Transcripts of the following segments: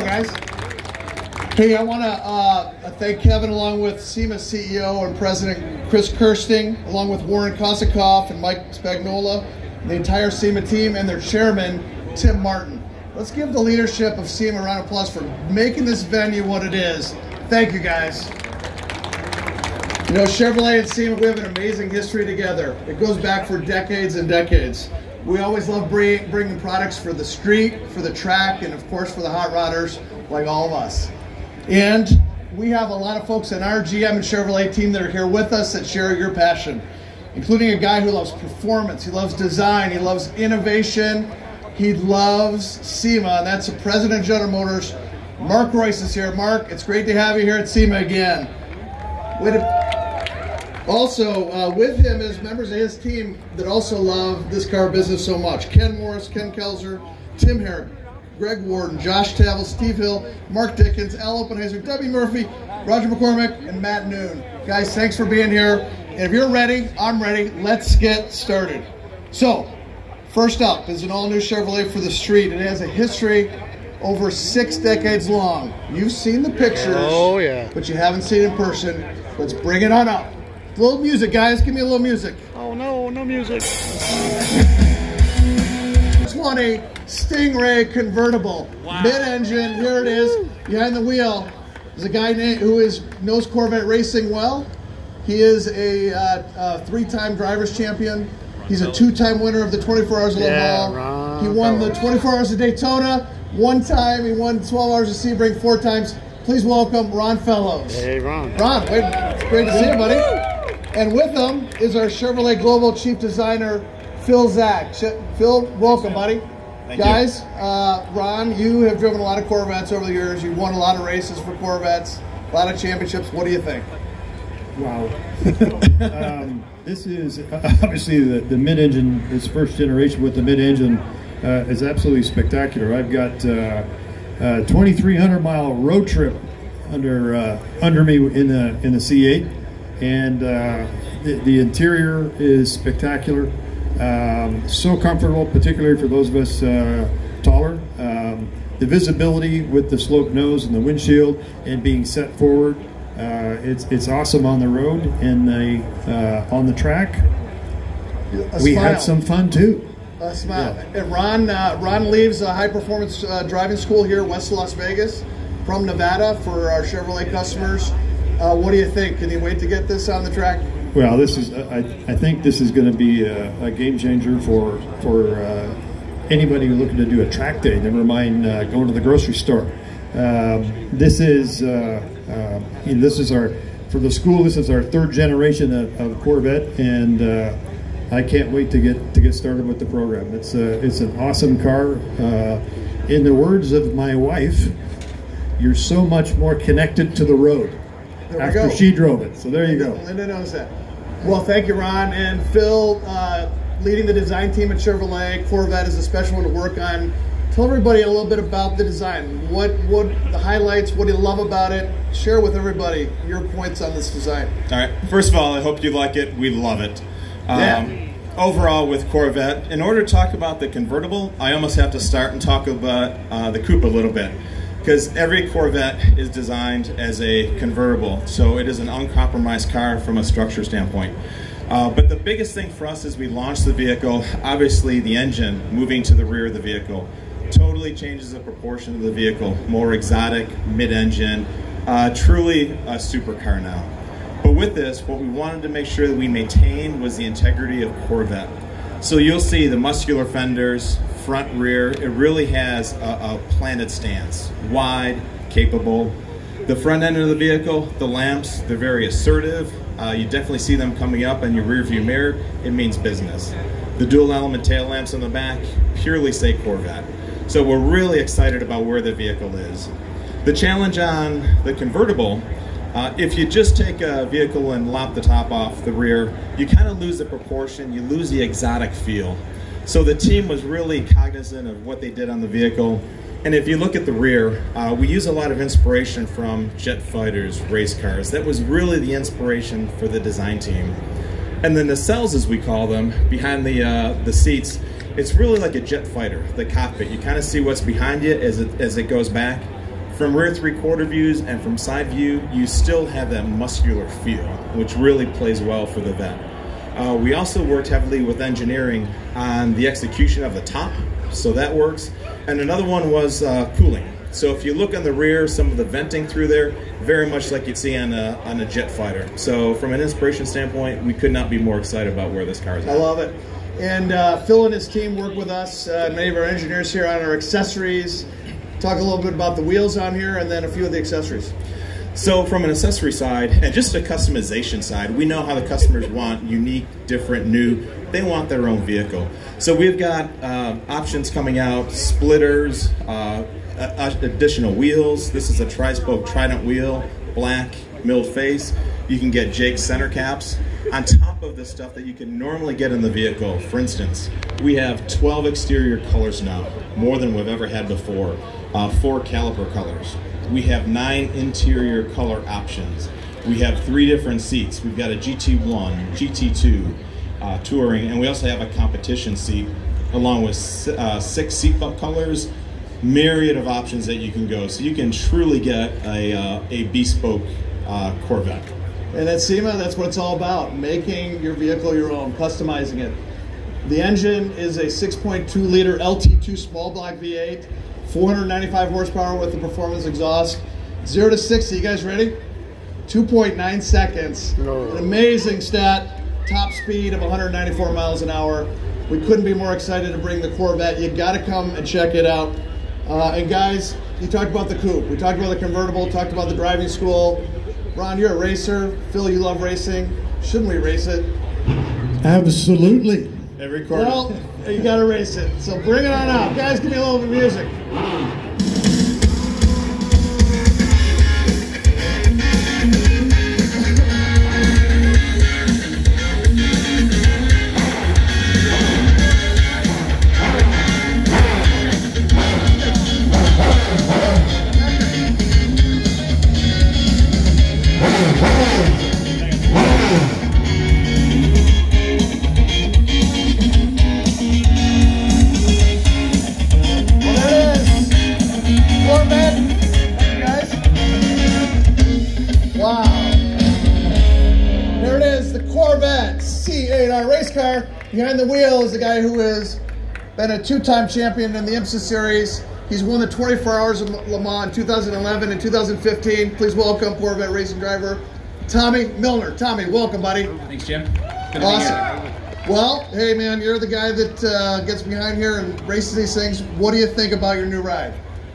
guys. Hey, I want to uh, thank Kevin along with SEMA CEO and President Chris Kersting, along with Warren Kosakoff and Mike Spagnola, the entire SEMA team, and their chairman, Tim Martin. Let's give the leadership of SEMA a round of applause for making this venue what it is. Thank you, guys. You know, Chevrolet and SEMA, we have an amazing history together. It goes back for decades and decades. We always love bring, bringing products for the street, for the track, and of course for the hot rodders like all of us. And we have a lot of folks in our GM and Chevrolet team that are here with us that share your passion, including a guy who loves performance, he loves design, he loves innovation, he loves SEMA, and that's the president of General Motors. Mark Reuss is here. Mark, it's great to have you here at SEMA again. Also, uh, with him is members of his team that also love this car business so much. Ken Morris, Ken Kelzer, Tim Herrick, Greg Warden, Josh Tavel, Steve Hill, Mark Dickens, Al Oppenheiser, Debbie Murphy, Roger McCormick, and Matt Noon. Guys, thanks for being here. And if you're ready, I'm ready. Let's get started. So, first up is an all-new Chevrolet for the street. It has a history over six decades long. You've seen the pictures. Oh, yeah. But you haven't seen it in person. Let's bring it on up. A little music, guys. Give me a little music. Oh, no, no music. This one a Stingray convertible. Wow. Mid-engine, here it is. Behind the wheel is a guy named, who is knows Corvette racing well. He is a uh, uh, three-time drivers champion. He's a two-time winner of the 24 Hours of Le Yeah, Mans. Ron He won the 24 Hours of Daytona one time. He won 12 Hours of Sebring four times. Please welcome Ron Fellows. Hey, Ron. Ron, it's great to see you, buddy. And with them is our Chevrolet Global Chief Designer, Phil Zak. Ch- Phil, welcome, buddy. Thank you. Guys, uh, Ron, you have driven a lot of Corvettes over the years. You've won a lot of races for Corvettes, a lot of championships. What do you think? Wow. um, this is obviously the, the mid-engine, this first generation with the mid-engine uh, is absolutely spectacular. I've got uh, a 2,300 mile road trip under uh, under me in the in the C8, and uh, the, the interior is spectacular. Um, so comfortable, particularly for those of us uh, taller. Um, the visibility with the sloped nose and the windshield and being set forward uh, it's it's awesome on the road and the uh, on the track. A we smile. have some fun too. A smile. And Ron, uh, Ron leaves a high performance uh, driving school here west of Las Vegas from Nevada for our Chevrolet customers. Uh, what do you think? Can you wait to get this on the track? Well, this is I, I think this is going to be a, a game changer for for uh, anybody looking to do a track day. Never mind uh, going to the grocery store. Um, this is uh, uh, this is our for the school. This is our third generation of, of Corvette, and uh, I can't wait to get to get started with the program. It's a, it's an awesome car. In the words of my wife, you're so much more connected to the road There we after go. she drove it. So there you go. Linda knows that. Well, thank you, Ron. And Phil, uh, leading the design team at Chevrolet. Corvette is a special one to work on. Tell everybody a little bit about the design. What what the highlights? What do you love about it? Share with everybody your points on this design. All right. First of all, I hope you like it. We love it. Um, Yeah. Overall, with Corvette, in order to talk about the convertible, I almost have to start and talk about uh, the coupe a little bit. Because every Corvette is designed as a convertible, so it is an uncompromised car from a structure standpoint. Uh, but the biggest thing for us as we launch the vehicle, obviously the engine moving to the rear of the vehicle, totally changes the proportion of the vehicle. More exotic, mid-engine, uh, truly a supercar now. But with this, what we wanted to make sure that we maintained was the integrity of Corvette. So you'll see the muscular fenders, front, rear, it really has a, a planted stance, wide, capable. The front end of the vehicle, the lamps, they're very assertive. Uh, you definitely see them coming up in your rear view mirror. It means business. The dual element tail lamps on the back purely say Corvette. So we're really excited about where the vehicle is. The challenge on the convertible, uh, if you just take a vehicle and lop the top off the rear, you kind of lose the proportion, you lose the exotic feel. So the team was really cognizant of what they did on the vehicle. And if you look at the rear, uh, we use a lot of inspiration from jet fighters, race cars. That was really the inspiration for the design team. And then the cells, as we call them, behind the uh, the seats, it's really like a jet fighter, the cockpit. You kind of see what's behind you as it, as it goes back. From rear three quarter views and from side view, you still have that muscular feel, which really plays well for the Vet. Uh, we also worked heavily with engineering on the execution of the top, so that works. And another one was uh, cooling. So if you look on the rear, some of the venting through there, very much like you'd see on a, on a jet fighter. So from an inspiration standpoint, we could not be more excited about where this car is at. I love it. And uh, Phil and his team work with us, uh, many of our engineers here on our accessories. Talk a little bit about the wheels on here and then a few of the accessories. So from an accessory side and just a customization side, we know how the customers want unique, different, new. They want their own vehicle. So we've got uh, options coming out, splitters, uh, additional wheels. This is a tri-spoke Trident wheel, black, milled face. You can get Jake center caps. On top of the stuff that you can normally get in the vehicle, for instance, we have 12 exterior colors now, more than we've ever had before. Uh, four caliper colors we have nine interior color options. We have three different seats. We've got a GT1, GT2, uh, touring, and we also have a competition seat along with uh, six seat colors, myriad of options that you can go. So you can truly get a, uh, a bespoke uh, Corvette. And at SEMA, that's what it's all about, making your vehicle your own, customizing it. The engine is a 6.2 liter LT2 small block V8 495 horsepower with the performance exhaust. Zero to 60, you guys ready? 2.9 seconds. No. An amazing stat. Top speed of 194 miles an hour. We couldn't be more excited to bring the Corvette. You got to come and check it out. Uh, and guys, you talked about the coupe. We talked about the convertible. Talked about the driving school. Ron, you're a racer. Phil, you love racing. Shouldn't we race it? Absolutely. Every quarter. Well, you got to race it. So bring it on out. Guys, give me a little bit of music. Been a two-time champion in the IMSA series. He's won the 24 Hours of Le Mans in 2011 and 2015. Please welcome Corvette racing driver Tommy Milner. Tommy, welcome, buddy. Thanks, Jim. Good awesome. Well, hey man, you're the guy that uh, gets behind here and races these things. What do you think about your new ride?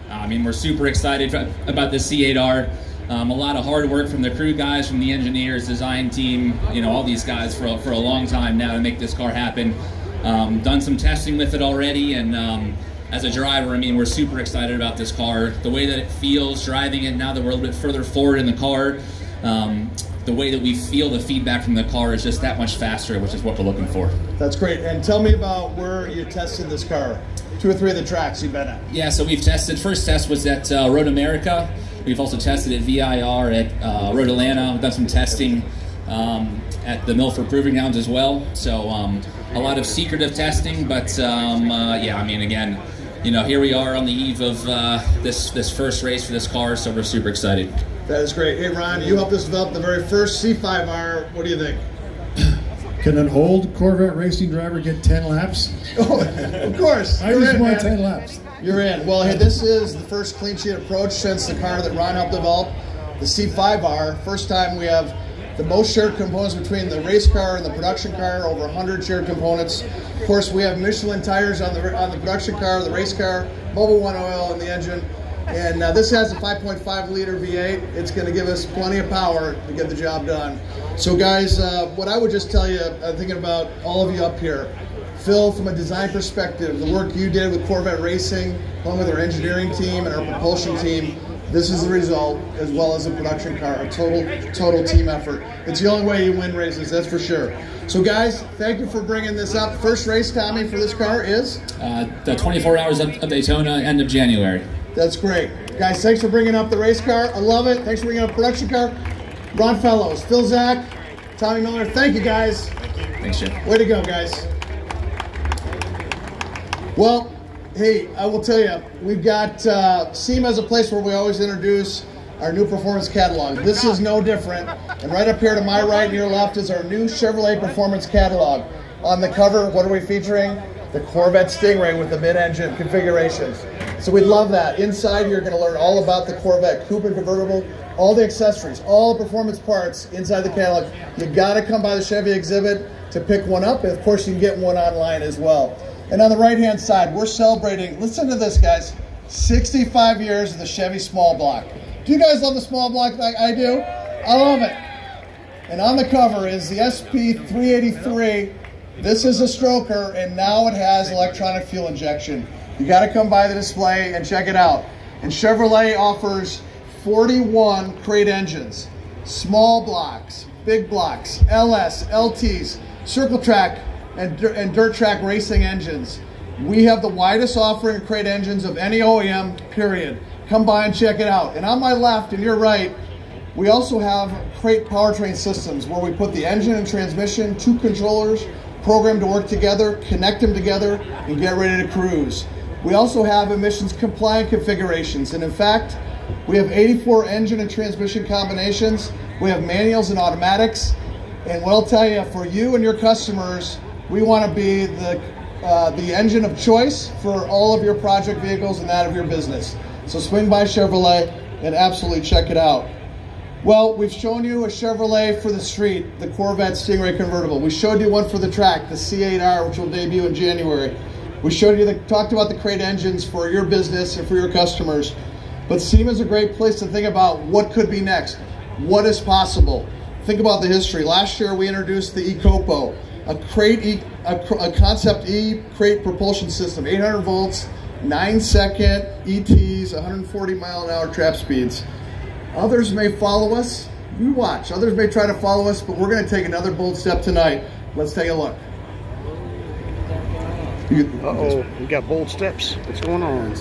I mean, we're super excited about the C8R. Um, a lot of hard work from the crew guys, from the engineers, design team, you know, all these guys for, for a long time now to make this car happen. Um, done some testing with it already, and um, as a driver, I mean, we're super excited about this car. The way that it feels driving it now that we're a little bit further forward in the car, um, the way that we feel the feedback from the car is just that much faster, which is what we're looking for. That's great. And tell me about where you tested this car. Two or three of the tracks you've been at. Yeah, so we've tested. First test was at uh, Road America. We've also tested at VIR at uh, Road Atlanta. We've done some testing um, at the Milford Proving Grounds as well. So um, a lot of secretive testing, but um, uh, yeah, I mean, again, you know, here we are on the eve of uh, this this first race for this car, so we're super excited. That is great. Hey, Ron, you helped us develop the very first C5R. What do you think? Can an old Corvette racing driver get 10 laps? Oh, of course. I just want 10 laps. You're in. Well, hey, this is the first clean sheet approach since the car that Ron helped develop, the C5R. First time we have the most shared components between the race car and the production car, over 100 shared components. Of course, we have Michelin tires on the on the production car, the race car, Mobil One oil in the engine, and uh, this has a 5.5 liter V8. It's going to give us plenty of power to get the job done. So, guys, uh, what I would just tell you, I'm thinking about all of you up here. Phil, from a design perspective, the work you did with Corvette Racing, along with our engineering team and our propulsion team, this is the result, as well as a production car, a total, total team effort. It's the only way you win races, that's for sure. So, guys, thank you for bringing this up. First race, Tommy, for this car is? Uh, the 24 Hours of Daytona, end of January. That's great. Guys, thanks for bringing up the race car. I love it. Thanks for bringing up production car. Ron Fellows, Phil Zak, Tommy Milner, thank you, guys. Thanks, Jim. Way to go, guys. Well, Hey, I will tell you, we've got uh, SEMA as a place where we always introduce our new performance catalog. This is no different. And right up here to my right and your left is our new Chevrolet performance catalog. On the cover, what are we featuring? The Corvette Stingray with the mid-engine configurations. So we love that. Inside, you're going to learn all about the Corvette Coupe and convertible, all the accessories, all the performance parts inside the catalog. You got to come by the Chevy exhibit to pick one up, and of course, you can get one online as well. And on the right-hand side, we're celebrating. Listen to this, guys. 65 years of the Chevy small block. Do you guys love the small block like I do? I love it. And on the cover is the SP383. This is a stroker, and now it has electronic fuel injection. You got to come by the display and check it out. And Chevrolet offers 41 crate engines, small blocks, big blocks, LS, LTs, circle track, and, and dirt track racing engines. We have the widest offering of crate engines of any OEM, period. Come by and check it out. And on my left and your right, we also have crate powertrain systems where we put the engine and transmission, two controllers, programmed to work together, connect them together, and get ready to cruise. We also have emissions compliant configurations. And in fact, we have 84 engine and transmission combinations. We have manuals and automatics. And what I'll tell you, for you and your customers, we want to be the, uh, the engine of choice for all of your project vehicles and that of your business. So swing by Chevrolet and absolutely check it out. Well, we've shown you a Chevrolet for the street, the Corvette Stingray convertible. We showed you one for the track, the C8R, which will debut in January. We showed you the, talked about the crate engines for your business and for your customers. But SEMA is a great place to think about what could be next. What is possible? Think about the history. Last year we introduced the eCopo, a crate, e, a, a concept E crate propulsion system, 800 volts, nine second ETs, 140 mile an hour trap speeds. Others may follow us. You watch. Others may try to follow us, but we're going to take another bold step tonight. Let's take a look. Uh-oh, we got bold steps. What's going on?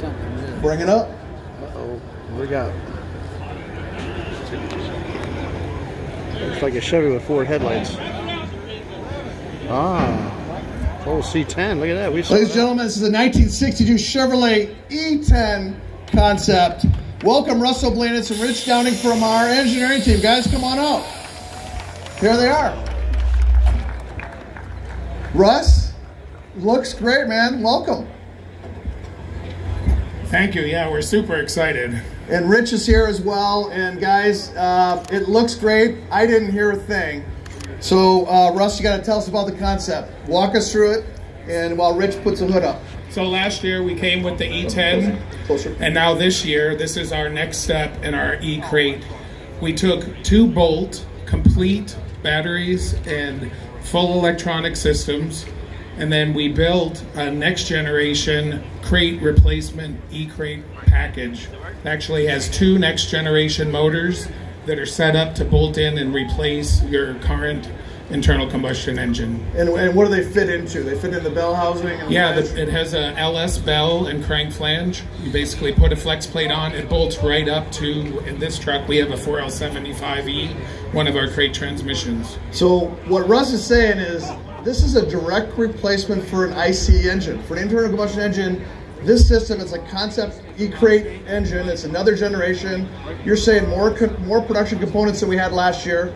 Bring it up. Uh-oh, what we got? Looks like a Chevy with Ford headlights. Ah, oh C10. Look at that. We Ladies and gentlemen, this is a 1962 Chevrolet E10 concept. Welcome Russ O'Blenes and Rich Downing from our engineering team. Guys, come on out. Here they are. Russ, looks great, man. Welcome. Thank you. Yeah, we're super excited. And Rich is here as well. And guys, uh, it looks great. I didn't hear a thing. So, uh, Russ, you got to tell us about the concept. Walk us through it, and while Rich puts the hood up. So last year we came with the E10, Closer. and now this year this is our next step in our E crate. We took two Bolt complete batteries and full electronic systems, and then we built a next generation crate replacement E crate package. It actually has two next generation motors that are set up to bolt in and replace your current internal combustion engine. And, and what do they fit into? They fit in the bell housing? And Yeah, the, it has a LS bell and crank flange. You basically put a flex plate on, it bolts right up to, in this truck, we have a 4L75E, one of our crate transmissions. So what Russ is saying is this is a direct replacement for an IC engine. For an internal combustion engine, this system is a concept E-crate engine. It's another generation. You're saying more more production components than we had last year,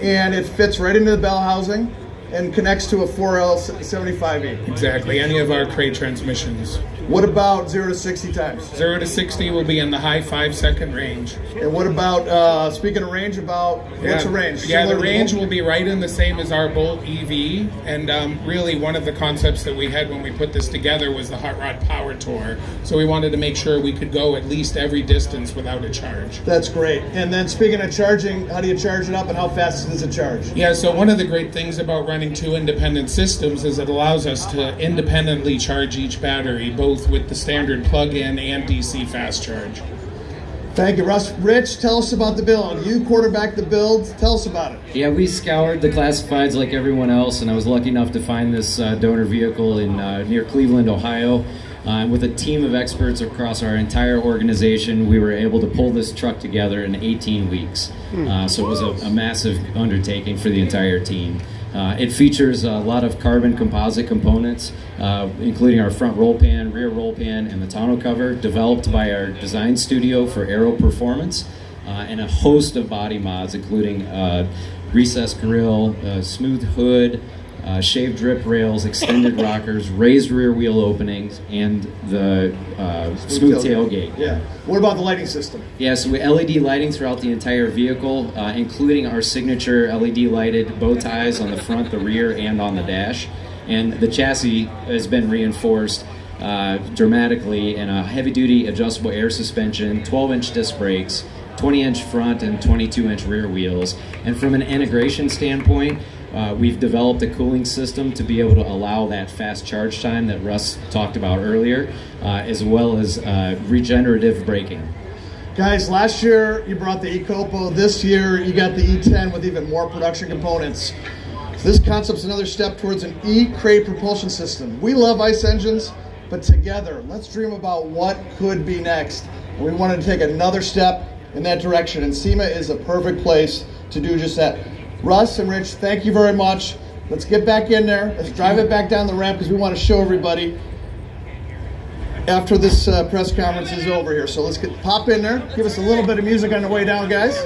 and it fits right into the bell housing and connects to a 4L75E. Exactly, any of our crate transmissions. What about 0 to 60 times? 0 to 60 will be in the high 5 second range. And what about, uh, speaking of range, about what's the range? Yeah, the Similar to range will be right in the same as our Bolt EV. And um, really, one of the concepts that we had when we put this together was the Hot Rod Power Tour. So we wanted to make sure we could go at least every distance without a charge. That's great. And then speaking of charging, how do you charge it up and how fast does it charge? Yeah, so one of the great things about running two independent systems is it allows us to independently charge each battery, both with the standard plug-in and DC fast charge. Thank you, Russ. Rich, tell us about the build. You quarterback the build. Tell us about it. Yeah, we scoured the classifieds like everyone else, and I was lucky enough to find this uh, donor vehicle in uh, near Cleveland, Ohio. Uh, with a team of experts across our entire organization, we were able to pull this truck together in 18 weeks. Uh, so it was a, a massive undertaking for the entire team. Uh, it features a lot of carbon composite components, uh, including our front roll pan, rear roll pan, and the tonneau cover, developed by our design studio for aero performance, uh, and a host of body mods, including uh, recessed grille, uh, smooth hood, uh, shaved drip rails, extended rockers, raised rear wheel openings, and the uh, smooth tailgate. Yeah. What about the lighting system? Yeah, so we LED lighting throughout the entire vehicle, uh, including our signature LED lighted bow ties on the front, the rear, and on the dash. And the chassis has been reinforced uh, dramatically in a heavy duty adjustable air suspension, 12 inch disc brakes, 20 inch front, and 22 inch rear wheels. And from an integration standpoint, uh, we've developed a cooling system to be able to allow that fast charge time that Russ talked about earlier, uh, as well as uh, regenerative braking. Guys, last year you brought the eCopo. This year you got the E10 with even more production components. This concept's another step towards an E-crate propulsion system. We love ICE engines, but together, let's dream about what could be next. We wanted to take another step in that direction, and SEMA is a perfect place to do just that. Russ and Rich, thank you very much. Let's get back in there. Let's drive it back down the ramp because we want to show everybody after this uh, press conference is over here. So let's get pop in there. Give us a little bit of music on the way down, guys.